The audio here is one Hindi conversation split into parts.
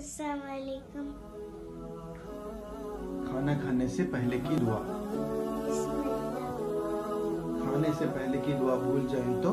अस्सलाम खाना खाने से पहले की दुआ। खाने से पहले की दुआ भूल जाए तो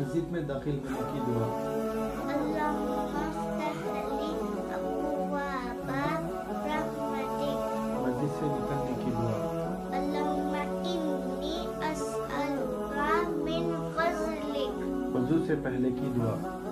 मस्जिद में दाखिल होने की दुआ मस्जिद से निकलने की दुआ से पहले की दुआ